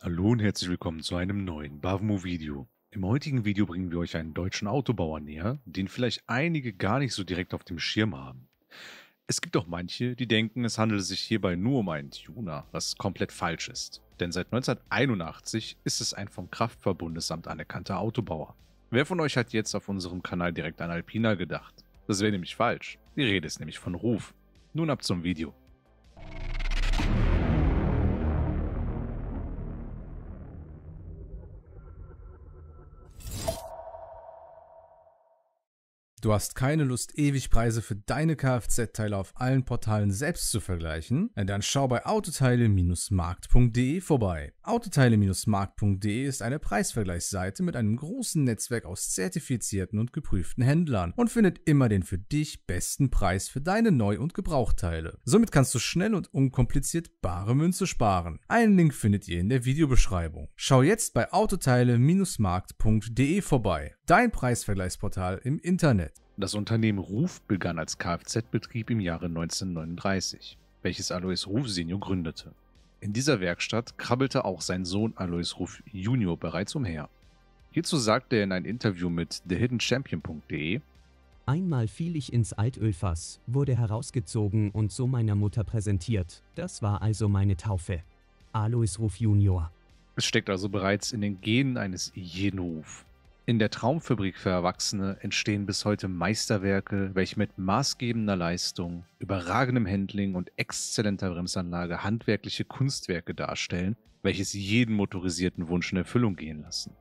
Hallo und herzlich willkommen zu einem neuen Bavmo-Video. Im heutigen Video bringen wir euch einen deutschen Autobauer näher, den vielleicht einige gar nicht so direkt auf dem Schirm haben. Es gibt auch manche, die denken, es handele sich hierbei nur um einen Tuner, was komplett falsch ist. Denn seit 1981 ist es ein vom Kraftfahrbundesamt anerkannter Autobauer. Wer von euch hat jetzt auf unserem Kanal direkt an Alpina gedacht? Das wäre nämlich falsch. Die Rede ist nämlich von Ruf. Nun ab zum Video. Du hast keine Lust, ewig Preise für deine Kfz-Teile auf allen Portalen selbst zu vergleichen? Dann schau bei autoteile-markt.de vorbei. Autoteile-markt.de ist eine Preisvergleichsseite mit einem großen Netzwerk aus zertifizierten und geprüften Händlern und findet immer den für dich besten Preis für deine Neu- und Gebrauchteile. Somit kannst du schnell und unkompliziert bare Münze sparen. Einen Link findet ihr in der Videobeschreibung. Schau jetzt bei autoteile-markt.de vorbei. Dein Preisvergleichsportal im Internet. Das Unternehmen Ruf begann als Kfz-Betrieb im Jahre 1939, welches Alois Ruf Senior gründete. In dieser Werkstatt krabbelte auch sein Sohn Alois Ruf Junior bereits umher. Hierzu sagte er in einem Interview mit TheHiddenChampion.de, Einmal fiel ich ins Altölfass, wurde herausgezogen und so meiner Mutter präsentiert. Das war also meine Taufe. Alois Ruf Junior. Es steckt also bereits in den Genen eines jeden Ruf. In der Traumfabrik für Erwachsene entstehen bis heute Meisterwerke, welche mit maßgebender Leistung, überragendem Handling und exzellenter Bremsanlage handwerkliche Kunstwerke darstellen, welches jeden motorisierten Wunsch in Erfüllung gehen lassen.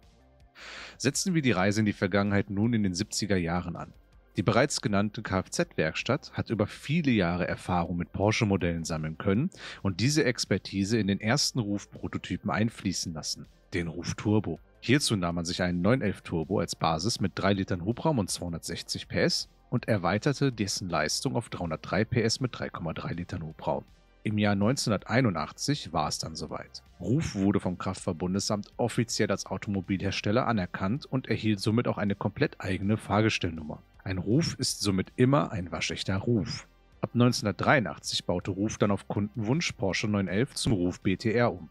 Setzen wir die Reise in die Vergangenheit nun in den 70er Jahren an. Die bereits genannte Kfz-Werkstatt hat über viele Jahre Erfahrung mit Porsche-Modellen sammeln können und diese Expertise in den ersten Ruf-Prototypen einfließen lassen, den Ruf Turbo. Hierzu nahm man sich einen 911 Turbo als Basis mit 3 Litern Hubraum und 260 PS und erweiterte dessen Leistung auf 303 PS mit 3,3 Litern Hubraum. Im Jahr 1981 war es dann soweit. Ruf wurde vom Kraftfahrbundesamt offiziell als Automobilhersteller anerkannt und erhielt somit auch eine komplett eigene Fahrgestellnummer. Ein Ruf ist somit immer ein waschechter Ruf. Ab 1983 baute Ruf dann auf Kundenwunsch Porsche 911 zum Ruf BTR um.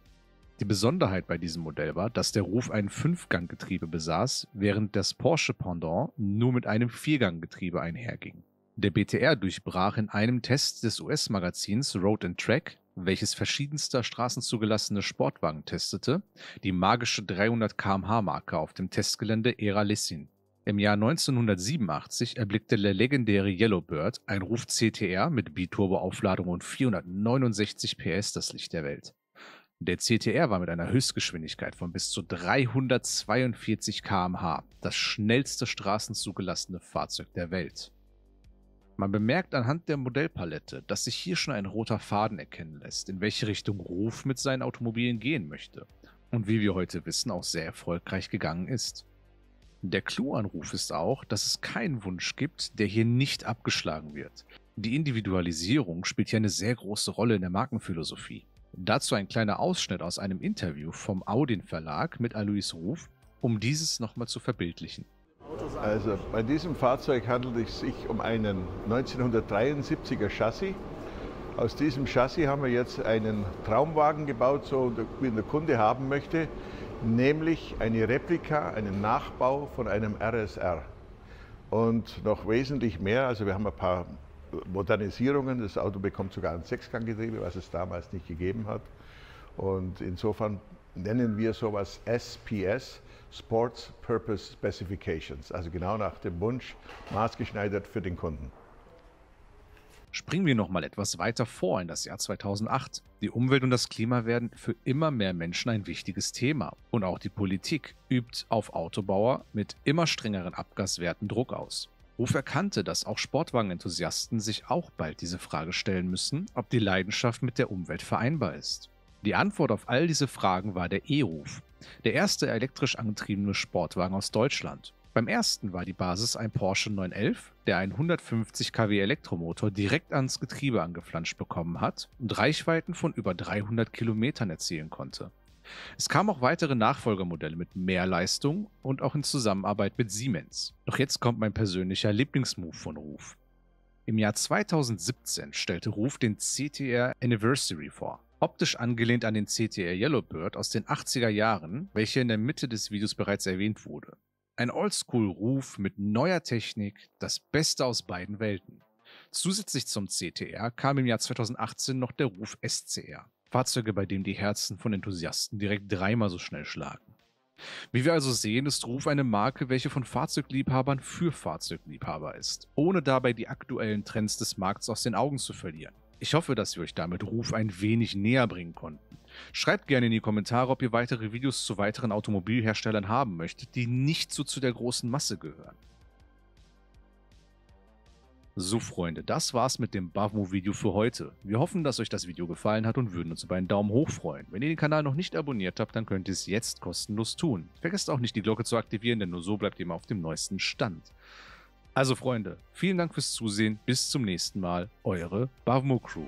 Die Besonderheit bei diesem Modell war, dass der Ruf ein Fünfganggetriebe besaß, während das Porsche Pendant nur mit einem Vierganggetriebe einherging. Der BTR durchbrach in einem Test des US-Magazins Road and Track, welches verschiedenster straßenzugelassene Sportwagen testete, die magische 300 km/h-Marke auf dem Testgelände Era Lessin. Im Jahr 1987 erblickte der legendäre Yellowbird, ein Ruf CTR mit Biturbo-Aufladung und 469 PS, das Licht der Welt. Der CTR war mit einer Höchstgeschwindigkeit von bis zu 342 km/h das schnellste straßenzugelassene Fahrzeug der Welt. Man bemerkt anhand der Modellpalette, dass sich hier schon ein roter Faden erkennen lässt, in welche Richtung Ruf mit seinen Automobilen gehen möchte und wie wir heute wissen auch sehr erfolgreich gegangen ist. Der Clou an Ruf ist auch, dass es keinen Wunsch gibt, der hier nicht abgeschlagen wird. Die Individualisierung spielt hier eine sehr große Rolle in der Markenphilosophie. Dazu ein kleiner Ausschnitt aus einem Interview vom Audin Verlag mit Alois Ruf, um dieses nochmal zu verbildlichen. Also bei diesem Fahrzeug handelt es sich um einen 1973er Chassis. Aus diesem Chassis haben wir jetzt einen Traumwagen gebaut, so wie der Kunde haben möchte, nämlich eine Replika, einen Nachbau von einem RSR. Und noch wesentlich mehr, also wir haben ein paar Modernisierungen. Das Auto bekommt sogar ein Sechsganggetriebe, was es damals nicht gegeben hat. Und insofern nennen wir sowas SPS, Sports Purpose Specifications, also genau nach dem Wunsch, maßgeschneidert für den Kunden. Springen wir nochmal etwas weiter vor in das Jahr 2008. Die Umwelt und das Klima werden für immer mehr Menschen ein wichtiges Thema. Und auch die Politik übt auf Autobauer mit immer strengeren Abgaswerten Druck aus. Ruf erkannte, dass auch Sportwagenenthusiasten sich auch bald diese Frage stellen müssen, ob die Leidenschaft mit der Umwelt vereinbar ist. Die Antwort auf all diese Fragen war der E-Ruf, der erste elektrisch angetriebene Sportwagen aus Deutschland. Beim ersten war die Basis ein Porsche 911, der einen 150 kW Elektromotor direkt ans Getriebe angeflanscht bekommen hat und Reichweiten von über 300 Kilometern erzielen konnte. Es kamen auch weitere Nachfolgermodelle mit mehr Leistung und auch in Zusammenarbeit mit Siemens. Doch jetzt kommt mein persönlicher Lieblingsmove von Ruf. Im Jahr 2017 stellte Ruf den CTR Anniversary vor. Optisch angelehnt an den CTR Yellowbird aus den 80er Jahren, welcher in der Mitte des Videos bereits erwähnt wurde. Ein Oldschool-Ruf mit neuer Technik, das Beste aus beiden Welten. Zusätzlich zum CTR kam im Jahr 2018 noch der Ruf SCR. Fahrzeuge, bei denen die Herzen von Enthusiasten direkt dreimal so schnell schlagen. Wie wir also sehen, ist Ruf eine Marke, welche von Fahrzeugliebhabern für Fahrzeugliebhaber ist, ohne dabei die aktuellen Trends des Markts aus den Augen zu verlieren. Ich hoffe, dass wir euch damit Ruf ein wenig näher bringen konnten. Schreibt gerne in die Kommentare, ob ihr weitere Videos zu weiteren Automobilherstellern haben möchtet, die nicht so zu der großen Masse gehören. So Freunde, das war's mit dem Bavmo-Video für heute. Wir hoffen, dass euch das Video gefallen hat und würden uns über einen Daumen hoch freuen. Wenn ihr den Kanal noch nicht abonniert habt, dann könnt ihr es jetzt kostenlos tun. Vergesst auch nicht die Glocke zu aktivieren, denn nur so bleibt ihr immer auf dem neuesten Stand. Also Freunde, vielen Dank fürs Zusehen, bis zum nächsten Mal, eure Bavmo Crew.